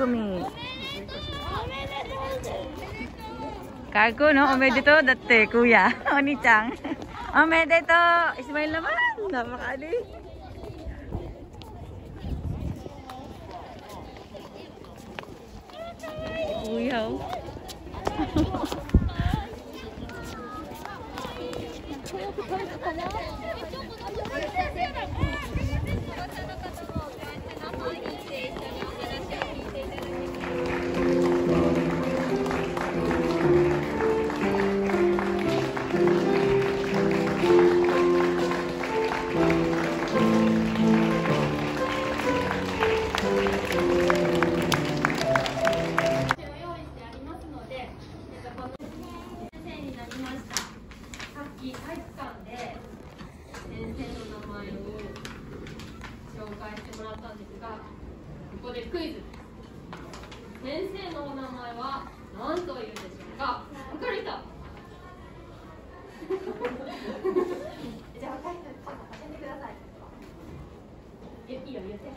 組書くのおめでとうだってkuyaお兄ちゃんおめでとう Ismail naman napakali kuya oh なりました。さっき体育館で先生の名前を紹介してもらったんですが、ここでクイズです。先生のお名前は何というでしょうか？わかる人？じゃあ若い人ちょっと教えてください。えいいよ言って。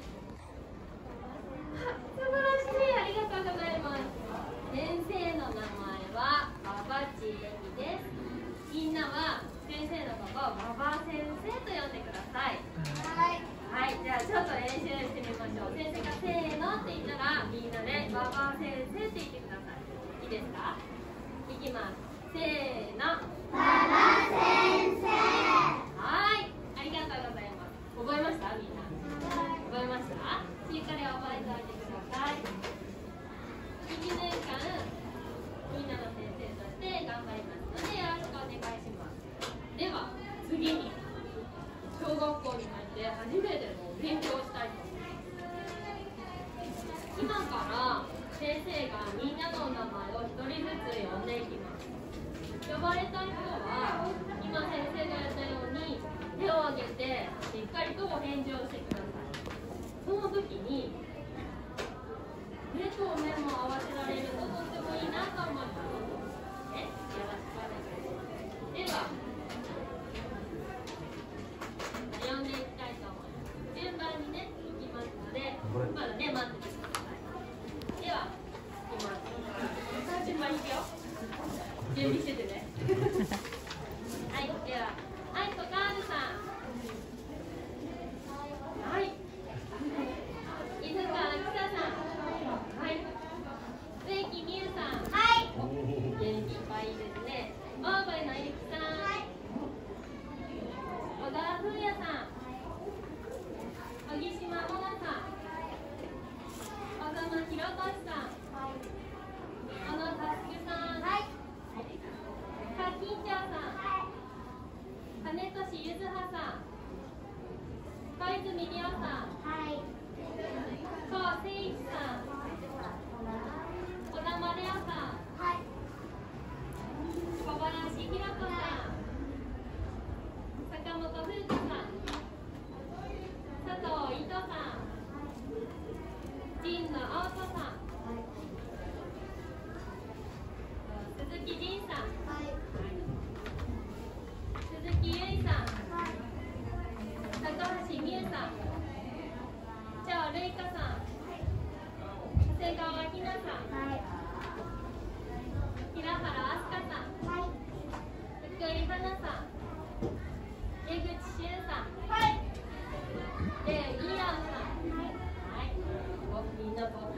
素晴らしい、ありがとうございます。先生の名前は馬場千恵美です。みんなは先生のことを馬場先生と呼んでください。はい。はい、じゃあちょっと練習してみましょう。先生がせーのって言ったらみんなで馬場先生って言ってください。いいですか？いきます。せーの。馬場先生。はい、ありがとうございます。覚えましたみんな？覚えましたしっかり覚えておいてください1年間みんなの先生として頑張りますのでよろしくお願いしますでは次に小学校に入って初めての勉強したいと思います。今から先生がみんなの名前を一人ずつ呼んでいきます。呼ばれた人は今先生がやったように手を挙げてしっかりとお返事をしてください。その時に目と目も合わせられるのとってもいいなと思います。Right. 小泉さん。はい。小誠一さん。小さん。இந்த